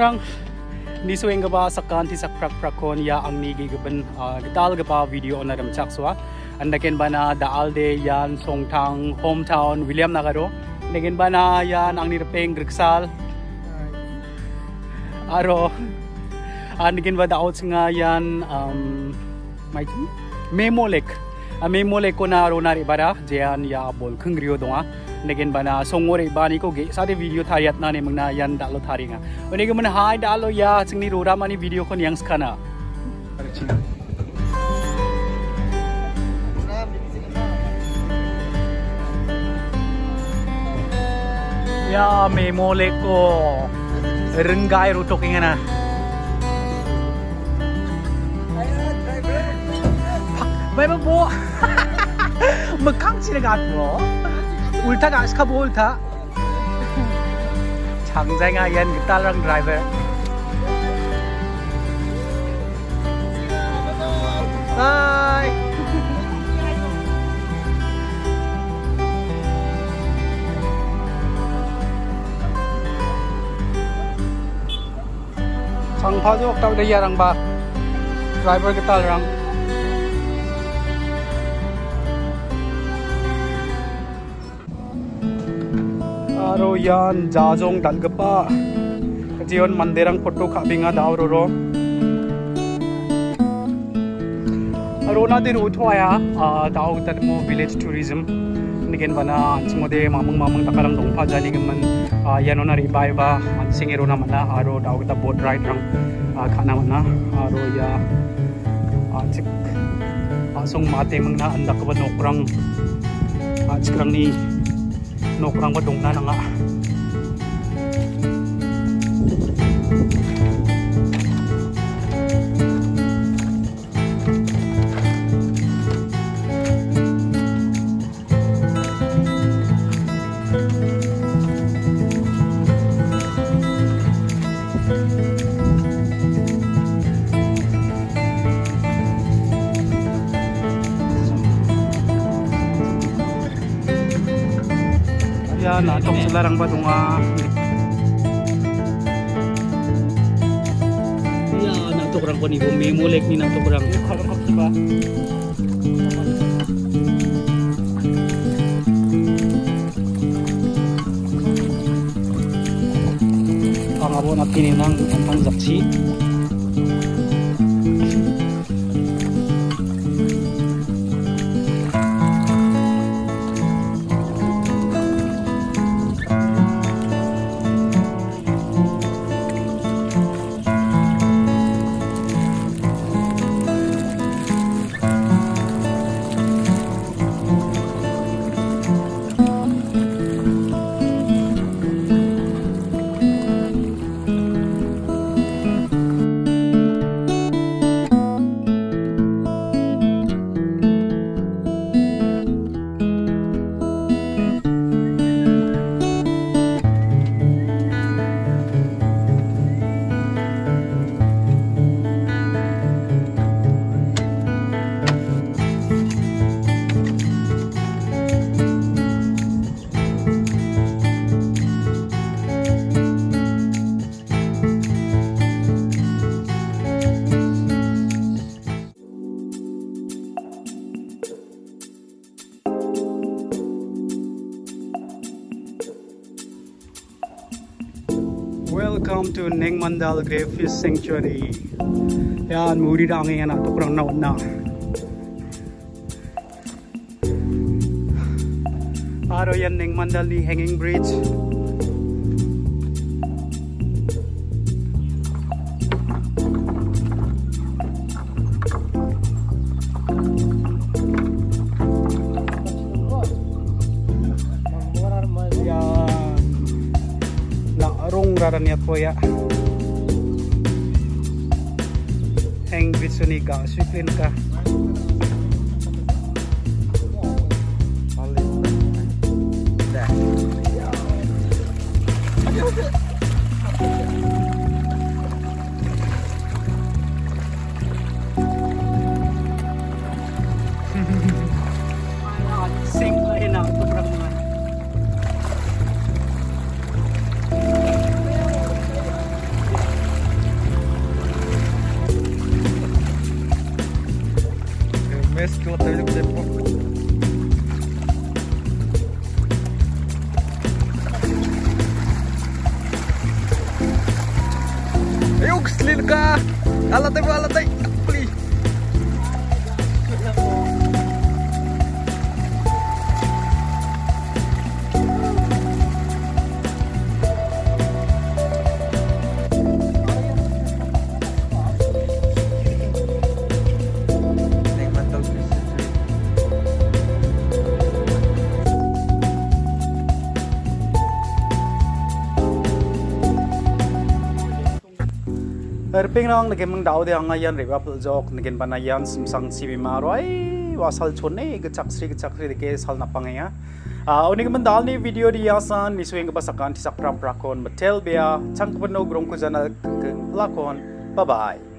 Rang. Ni sueng gaba sakan ti sak prak prakon ya ang ni gigaban gital gaba video na ram chak swa. Andaken bana da alde yan songtang hometown William Nagaro. Negen bana yan ang nirpeng Griksal. Aro. Andaken ba da out nga yan um mai Memo Lake. Memo Lake ko na ro na ribara jean ya bol kengrio donga. Negen bana songore bani ko ge sade video thariat na ne mangna yan dalo tharinga one ge mana hai dalo ya chingni rora mani video kon yang skana ya me mole ko renggai ru toking na Baik, bu. Mekang sini gat, bro. उल्टा आज का बोल था chẳng danh ai yên người ta đang driver Bye. Sang phao cho tao đây rằng ba. driver kita lang. Aro yan jajong dalgapa jion manderang photo khabinga dawro ro aro na dir uthwaya daw tat mo village tourism nigen bana chmode mamung mamung takarang dongpha jani geman yano na ribai ba singero na mana aro daw ta boat ride rang khana mana aro ya chik asong mate mangna andak ba nokrang chikrang ni nokrang ba dong na nga Yan, natok sa larang ba itong uh, Yan, natok rang ko ni Bumimulek ni natok rang Kalau kok ba? Ang abo na pininang ang zakchi Welcome to Nengmandal Grave Fish Sanctuary. Yan, muri na ang yan ato kurang naon na. Aro yan Nengmandal ni Hanging Bridge. Sunguraran niya po ya. Hang bit suniga, sweetlin ka. Mes kilometre yapamadık. Ayok silin ka! Alatay mo alatay! Please! Erping nang naging mang daw de ang ngayon riba jok naging panayan simsang sibi maro ay wasal chone gachak sri gachak sri deke sal na pangaya uh, uning man dal ni video di yasan ni suing basakan tisak pram prakon matel bea chang pano grong ko jana lakon. Bye bye